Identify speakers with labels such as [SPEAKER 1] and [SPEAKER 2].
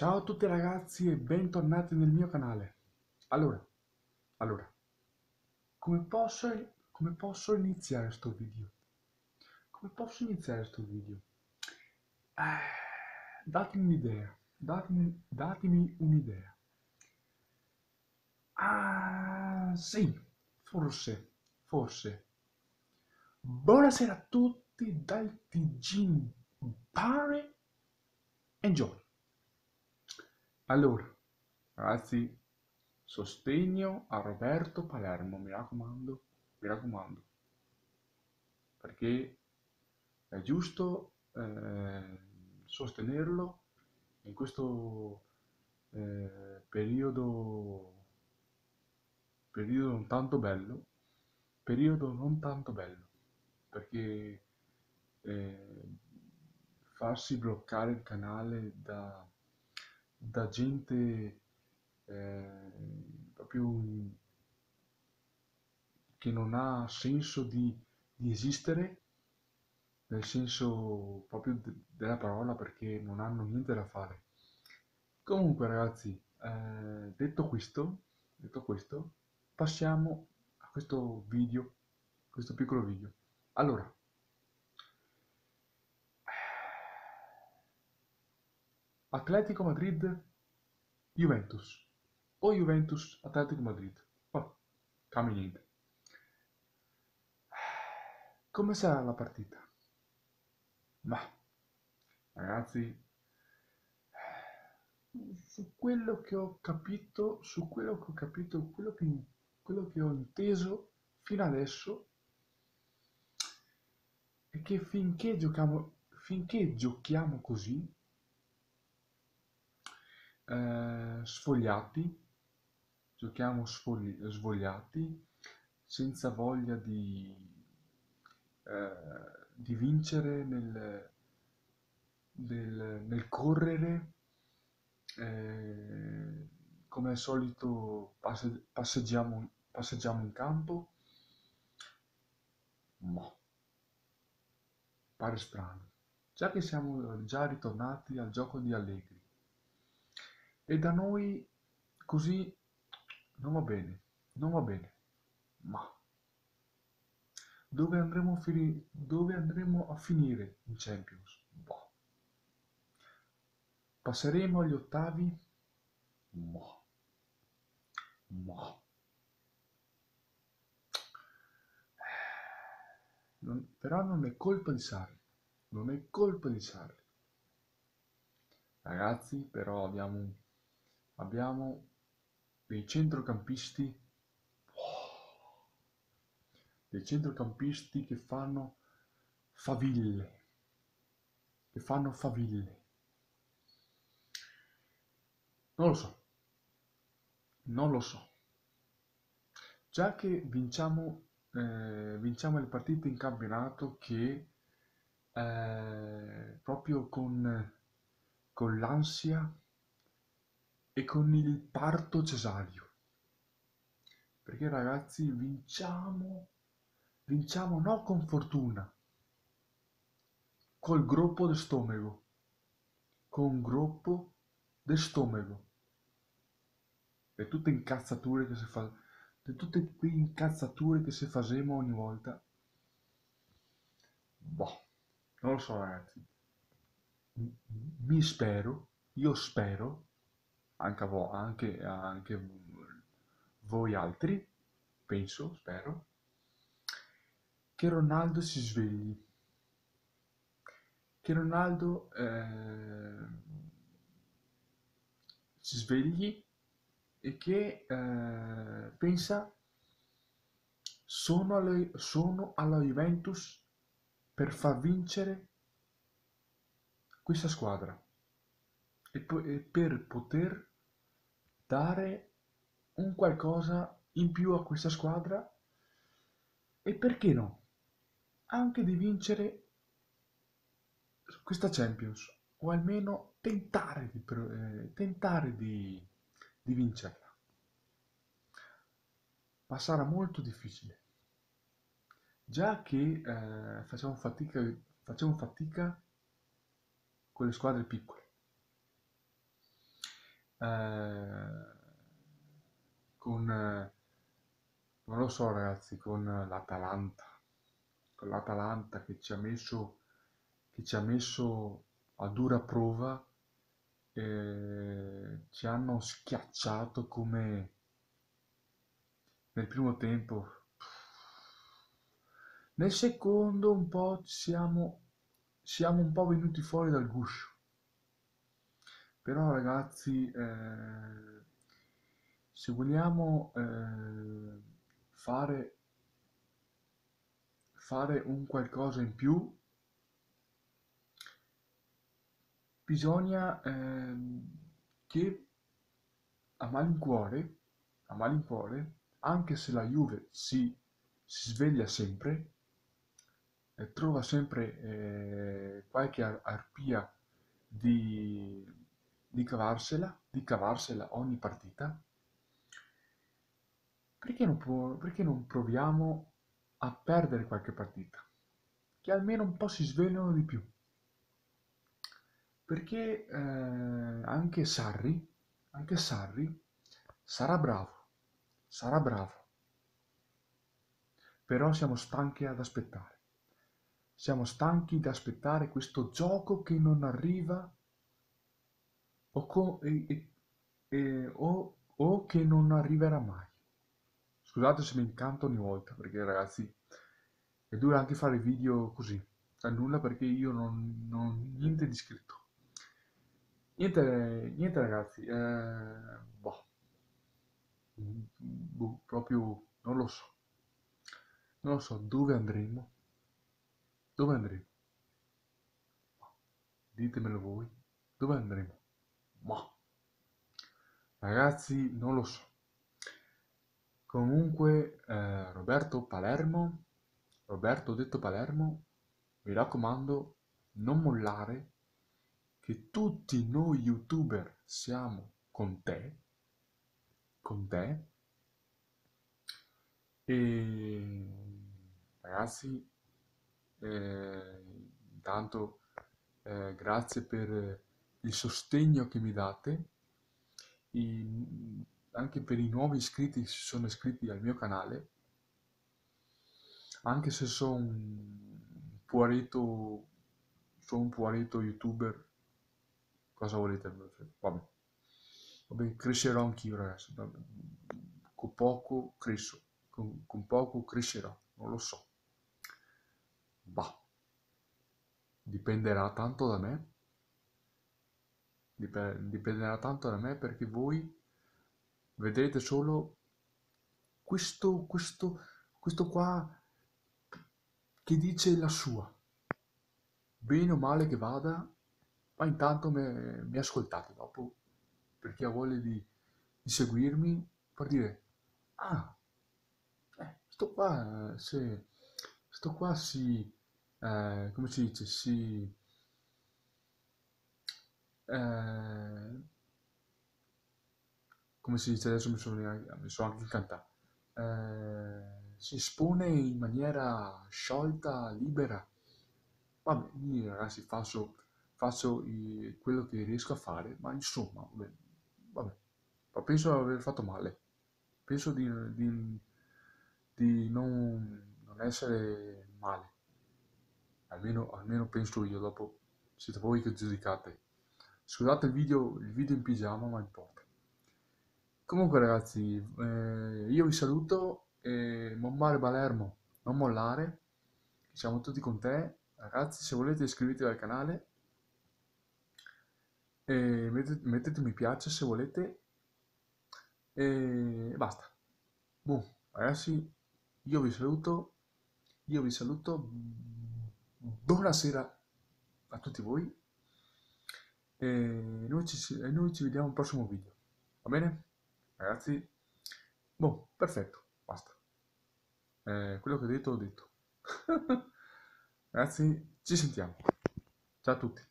[SPEAKER 1] Ciao a tutti ragazzi e bentornati nel mio canale. Allora, allora, come posso, come posso iniziare questo video? Come posso iniziare questo video? Eh, datemi un'idea, datemi, datemi un'idea. Ah, sì, forse, forse. Buonasera a tutti dal TG Pare Enjoy. Allora, ragazzi, sostegno a Roberto Palermo, mi raccomando, mi raccomando, perché è giusto eh, sostenerlo in questo eh, periodo, periodo non tanto bello, periodo non tanto bello, perché eh, farsi bloccare il canale da da gente eh, proprio che non ha senso di, di esistere, nel senso proprio de- della parola, perché non hanno niente da fare. Comunque ragazzi, eh, detto questo, detto questo, passiamo a questo video, questo piccolo video. Allora, Atletico Madrid, Juventus o Juventus, Atletico Madrid. Oh, cambia niente. Come sarà la partita? Ma, ragazzi, su quello che ho capito, su quello che ho capito, quello che, quello che ho inteso fino adesso è che finché giochiamo, finché giochiamo così, eh, sfogliati, giochiamo sfogli- svogliati, senza voglia di, eh, di vincere nel, nel, nel correre, eh, come al solito passe- passeggiamo, passeggiamo in campo, ma pare strano, già che siamo già ritornati al gioco di Allegri. E da noi così non va bene, non va bene. Ma dove andremo a, fini- dove andremo a finire in Champions? Boh. Passeremo agli ottavi? Boh. Boh. Non- però non è colpa di Sarri, non è colpa di Sarri. Ragazzi, però abbiamo un abbiamo dei centrocampisti. Dei centrocampisti che fanno faville. Che fanno faville. Non lo so. Non lo so. Già che vinciamo eh, vinciamo le partite in campionato che eh, proprio con, con l'ansia e con il parto cesareo. Perché ragazzi vinciamo, vinciamo non con fortuna, col gruppo del stomaco, con gruppo del stomaco. E tutte incazzature che si fa, e tutte qui incazzature che si facemo ogni volta. Boh, non lo so ragazzi. Mi spero, io spero anche, a vo- anche, anche voi altri, penso, spero, che Ronaldo si svegli, che Ronaldo eh, si svegli e che eh, pensa sono alla, sono alla Juventus per far vincere questa squadra e per poter dare un qualcosa in più a questa squadra e perché no? Anche di vincere questa Champions o almeno tentare di, eh, tentare di, di vincerla. Ma sarà molto difficile. Già che eh, facciamo fatica, facciamo fatica con le squadre piccole. Eh, con, eh, non lo so ragazzi, con l'Atalanta, con l'Atalanta che ci ha messo, che ci ha messo a dura prova, eh, ci hanno schiacciato come nel primo tempo. Nel secondo un po' siamo, siamo un po' venuti fuori dal guscio. Però ragazzi, eh, se vogliamo eh, fare, fare un qualcosa in più, bisogna eh, che a malincuore, a malincuore, anche se la Juve si, si sveglia sempre, eh, trova sempre eh, qualche arpia di, di cavarsela, di cavarsela ogni partita, perché non, può, perché non proviamo a perdere qualche partita? Che almeno un po' si svegliano di più. Perché eh, anche Sarri, anche Sarri sarà bravo, sarà bravo. Però siamo stanchi ad aspettare. Siamo stanchi di aspettare questo gioco che non arriva o, e, e, o, o che non arriverà mai. Scusate se mi incanto ogni volta, perché ragazzi, è duro anche fare video così, da nulla perché io non, ho niente di scritto. Niente, niente ragazzi, eh, boh. boh, proprio non lo so. Non lo so dove andremo. Dove andremo? Ditemelo voi. Dove andremo? Ma ragazzi, non lo so. Comunque, eh, Roberto Palermo, Roberto detto Palermo, mi raccomando, non mollare, che tutti noi youtuber siamo con te, con te, e ragazzi, eh, intanto eh, grazie per il sostegno che mi date. I, anche per i nuovi iscritti che si sono iscritti al mio canale, anche se sono un puareto, sono un puareto youtuber, cosa volete? Vabbè, Vabbè crescerò anch'io ragazzi, con poco cresco, con, con poco crescerò, non lo so. Bah, dipenderà tanto da me, dipenderà tanto da me perché voi vedrete solo questo, questo, questo qua che dice la sua. Bene o male che vada, ma intanto mi ascoltate dopo, perché ha voglia di, di seguirmi, per dire, ah, eh, qua, se, sto qua si, eh, come si dice, si... Eh, come si dice adesso mi sono, mi sono anche incantato, eh, si espone in maniera sciolta, libera. Vabbè, io ragazzi faccio, faccio i, quello che riesco a fare, ma insomma, vabbè, vabbè. ma penso di aver fatto male. Penso di, di, di non, non, essere male. Almeno, almeno penso io, dopo siete voi che giudicate. Scusate il video, il video in pigiama, ma importa. Comunque ragazzi, eh, io vi saluto e Mombare Palermo, non mollare, siamo tutti con te. Ragazzi, se volete iscrivetevi al canale e mettete, mettete mi piace se volete e basta. Boom, ragazzi, io vi saluto, io vi saluto, buonasera a tutti voi e noi ci, noi ci vediamo al prossimo video, va bene? Ragazzi, boh, perfetto, basta. Eh, quello che ho detto, ho detto. Ragazzi, ci sentiamo. Ciao a tutti.